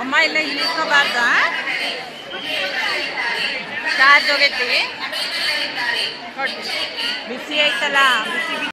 ಇಲ್ಲ ಇಲ್ಲಿ ನಿಂತ್ಕೋಬಾರ್ದ ಚಾರ್ಜ್ ಹೋಗೈತಿ. ನೋಡಿ ಬಿಸಿ ಐತಲ್ಲ ಬಿಸಿ